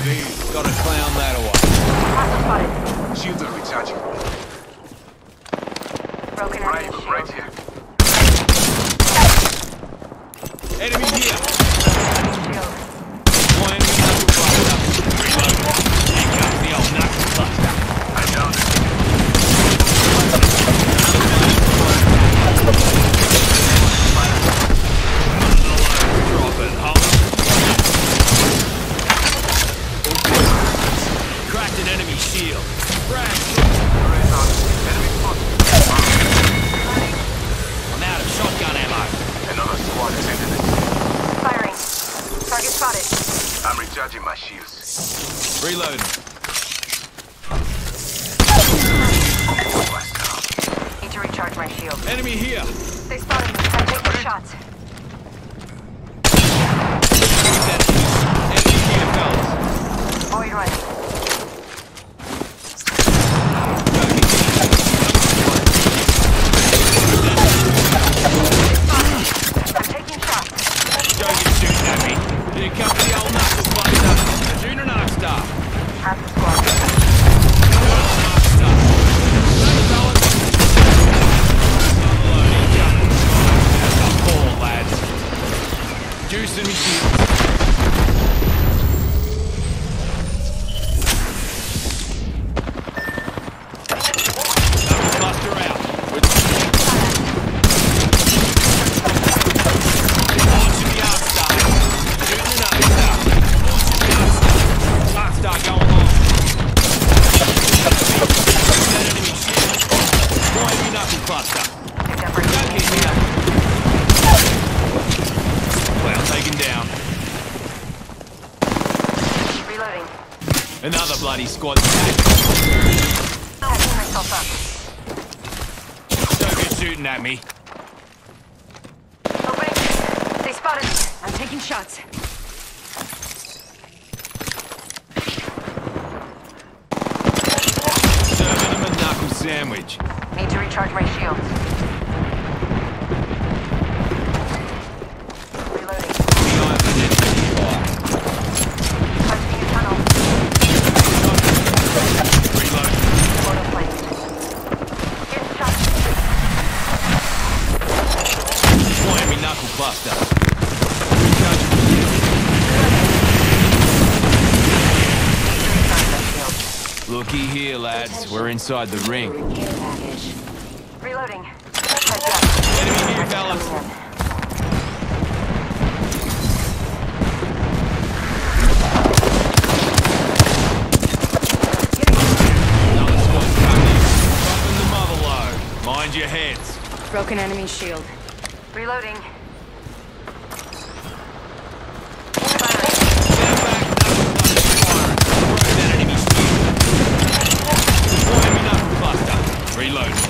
UAV. Got a clown that away. Shields are recharging. Broken right, right here. Reload. Need to recharge my shield. Enemy here. They spotted me. I take the shots. Enemy here, fellas. Void right. Another bloody squad. Packing myself up. So good shooting at me. Away. They spotted me. I'm taking shots. Serving them a knuckle sandwich. Need to recharge my shields. Buster. Looky here, lads. Attention. We're inside the ring. Reloading. Enemy here, fellas. Mind your heads. Broken enemy shield. Reloading. Reload.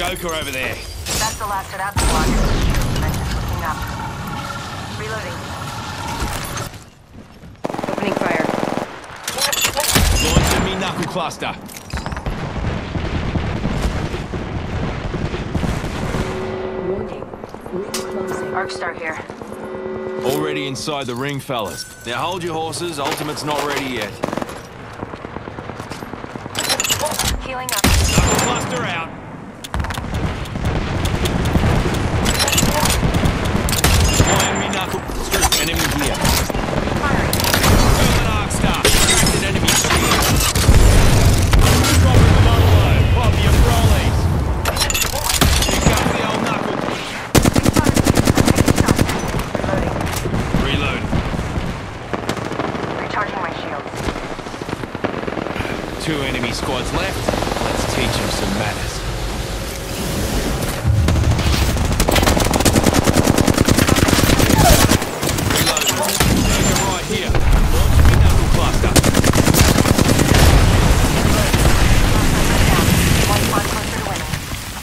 Joker over there. That's the last of that block. Looking up. Reloading. Opening fire. Launching me knuckle cluster. Warning. Closing. Arcstar here. Already inside the ring, fellas. Now hold your horses, Ultimate's not ready yet. Healing up. Knuckle cluster out. two enemy squads left. Let's teach them some manners.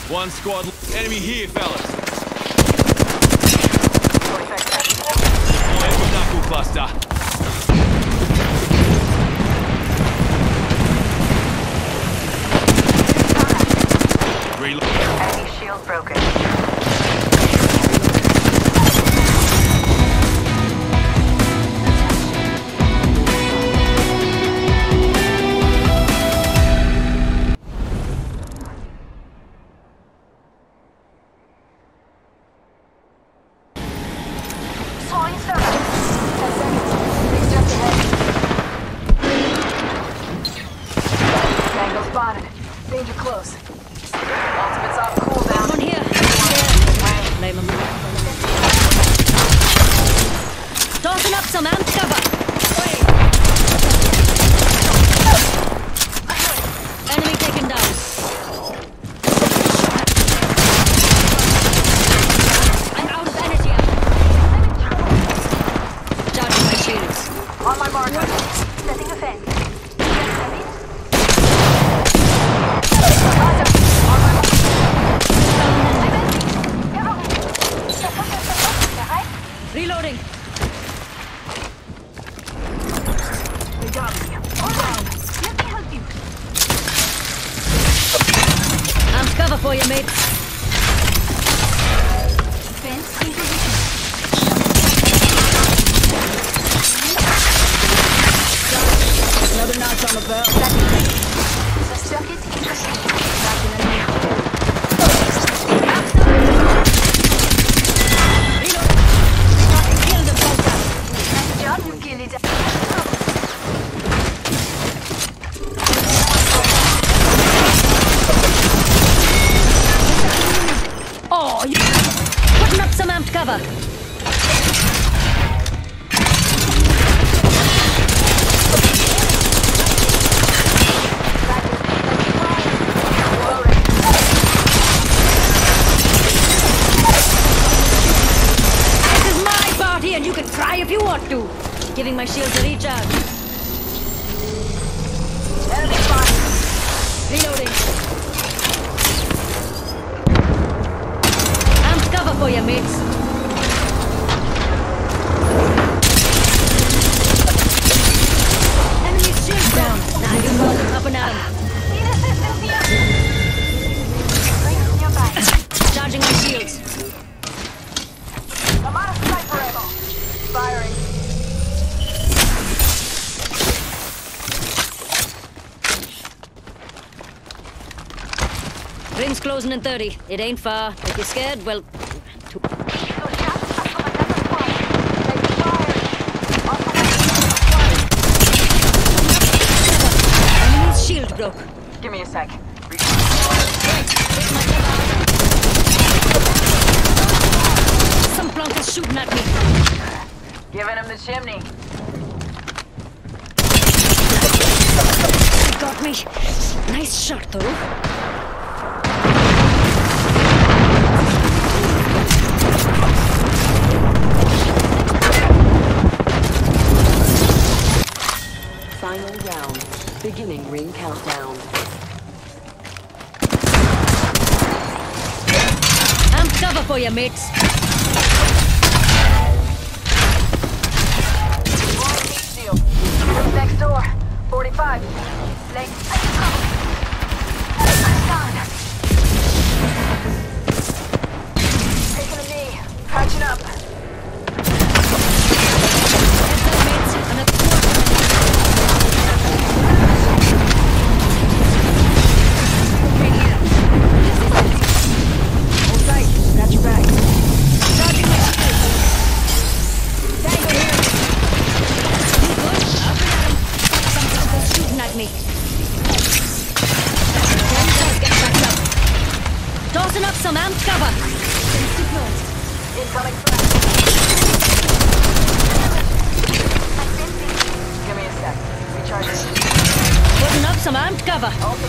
One squad, enemy here, fellas. Deploy knuckle cluster. Reload. Enemy shield broken. Barker. Setting a fence. This is my party, and you can cover. if you want to. Giving my shield to recharge. Enemy. Reloading. I'm cover for you, mates. 1,030. It ain't far. If you're scared, well... Enemy's shield broke. Give me a sec. Some plant is shooting at me. Giving him the chimney. He got me. Nice shot, though. Beginning ring countdown. I'm cover for you, mates. Next door, 45. Late. Taking a knee. Catching up. Cover. Ultimate.